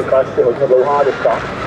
Oshkosh Field, one of the.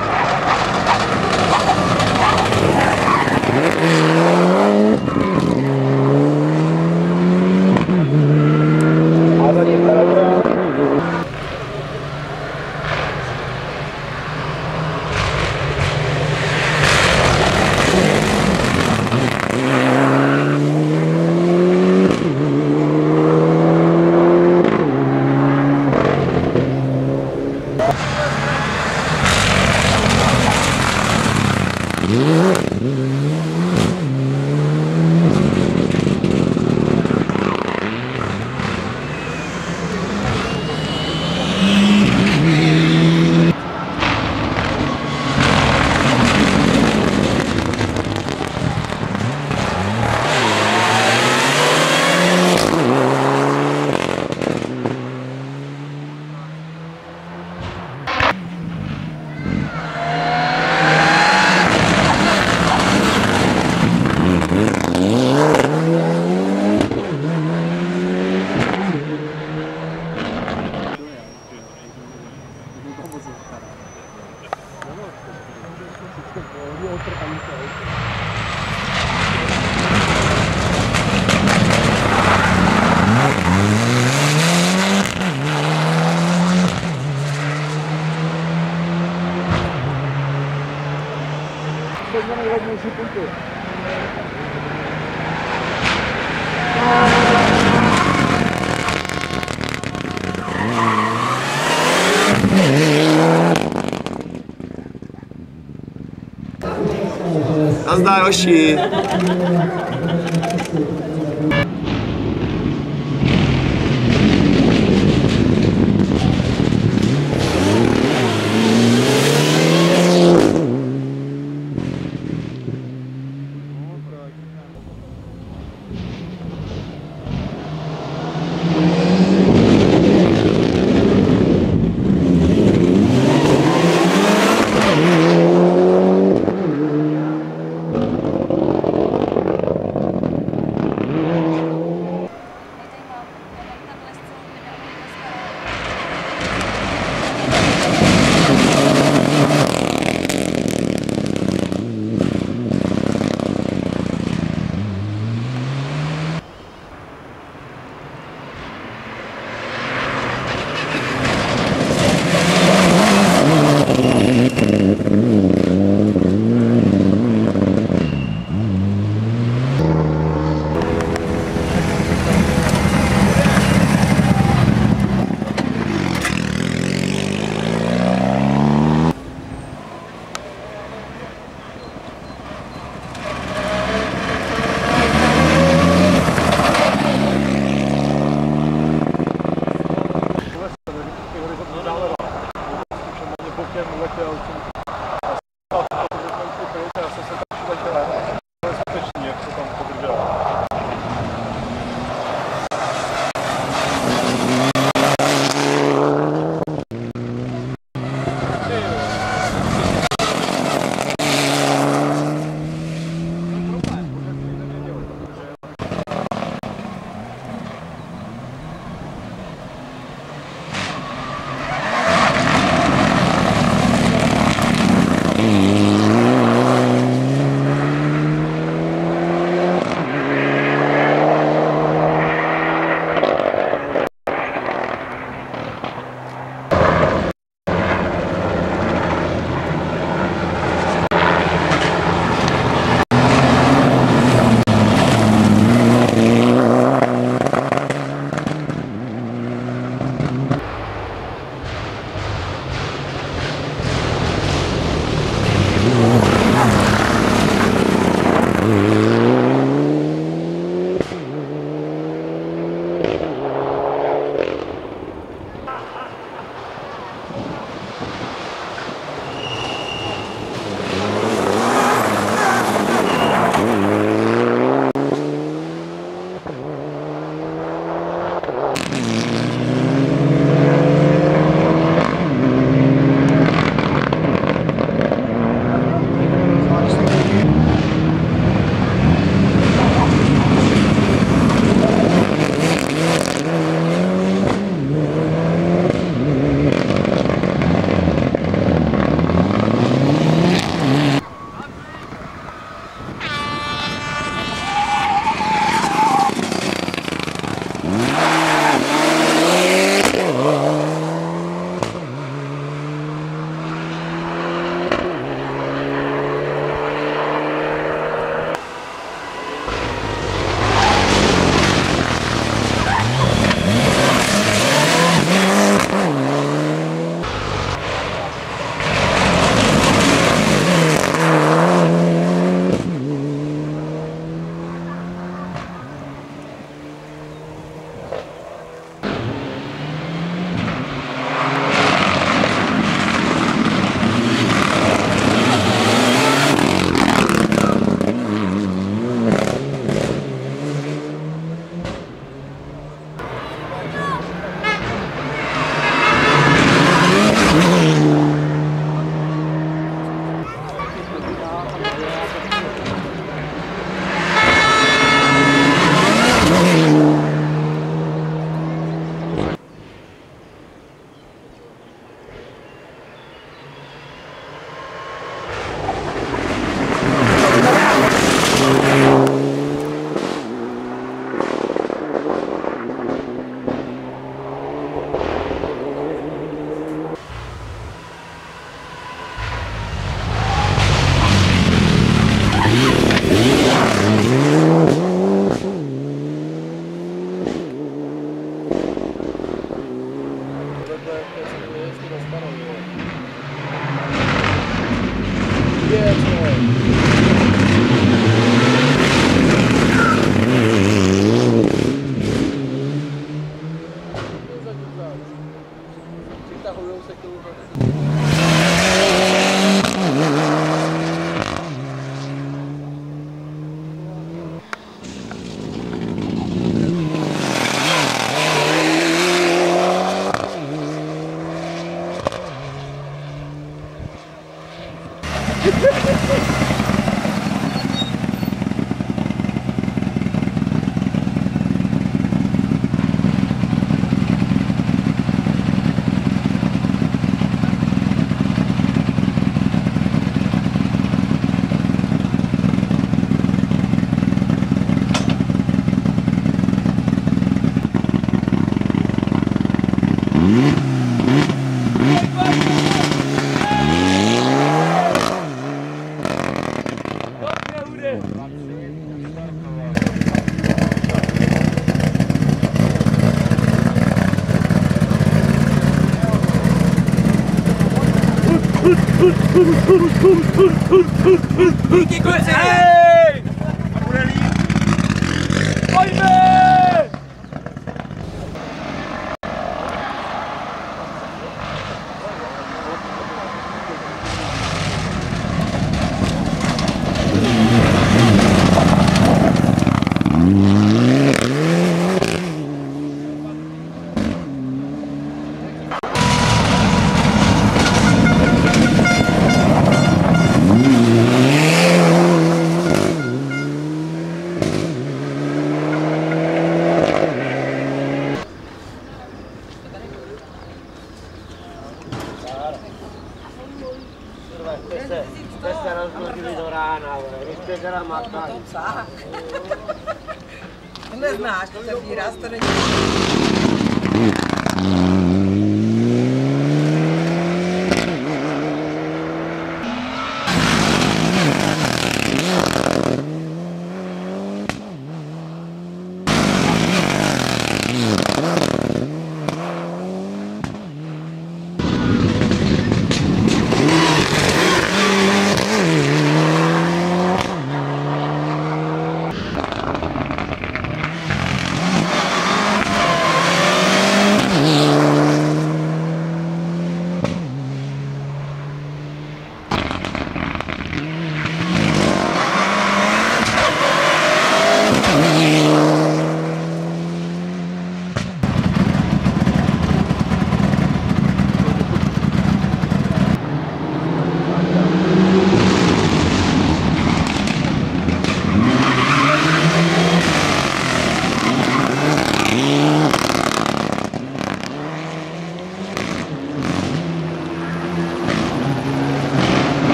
しい。Quem conhece? Ei! Por ali! Oi, meu! Neznáš ten výraz, to není...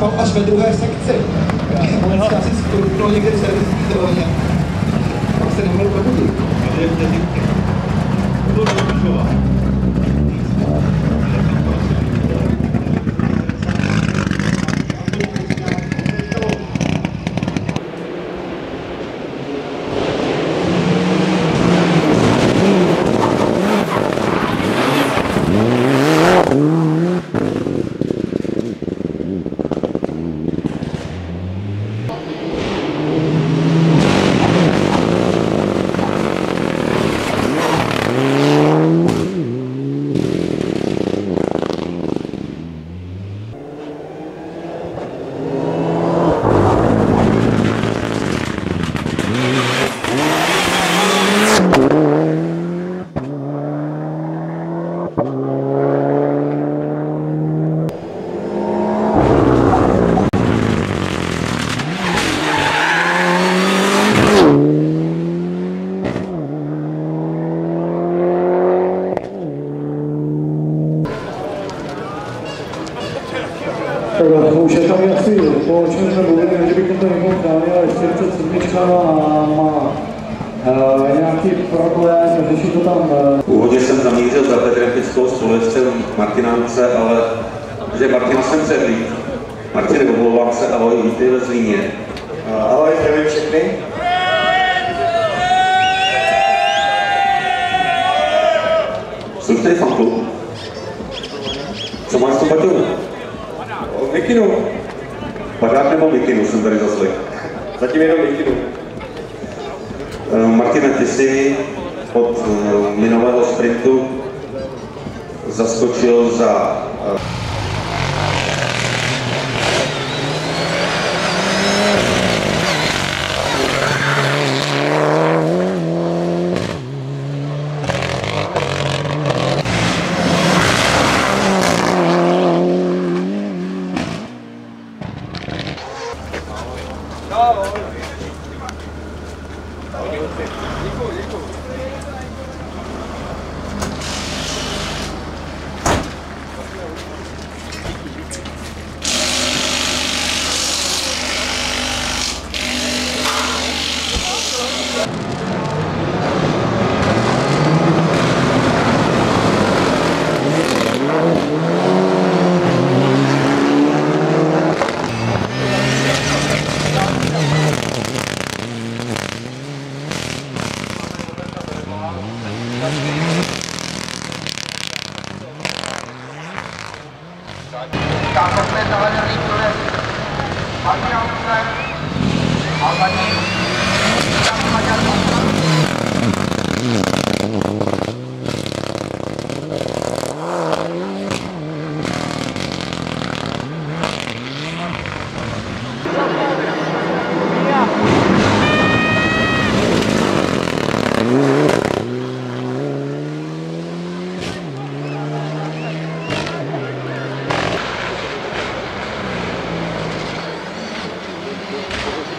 líbí to, že to, o čem jsme mluvili, že bychom to někomu dali, ale 47 má, má uh, nějaký problém, řeší to tam Původně jsem zamířil za Petrem Pickou společcem Martinance, ale že Martina jsem přehlíd. Martin, omlouvám se, ahoj, vítej ve Zlíně. Ahoj, zdravím všechny. Mikinu jsem tady zaslech. Zatím jenom mikinu. Eh, Martine, ty jsi od eh, minulého sprintu zaskočil za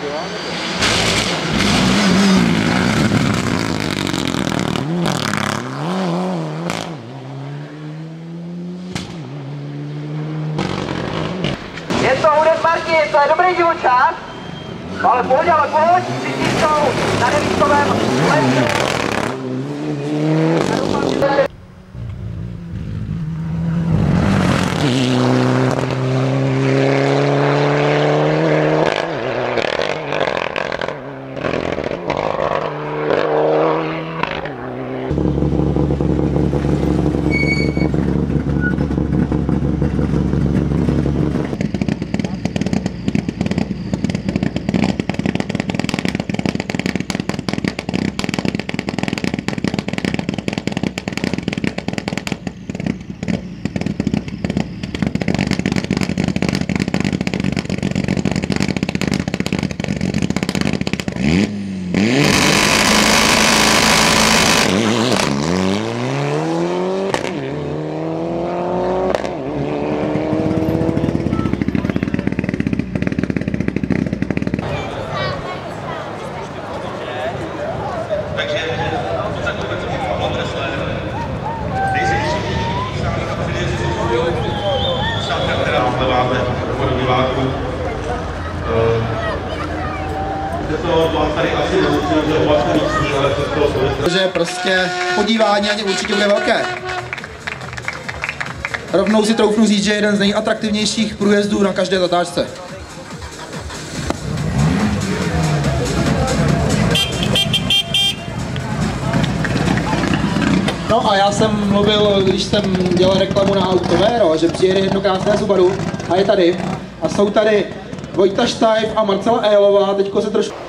eh, Je to hudeb Martin, to je dobrý divočák. Ale pojď, ale pojď, jsou na devítovém lesu. Troufnu říct, že je jeden z nejatraktivnějších průjezdů na každé zatáčce. No a já jsem mluvil, když jsem dělal reklamu na Autovero, že přijede jedno krásné Subaru a je tady. A jsou tady Vojta Štajf a Marcela Ejlová, teďko se trošku...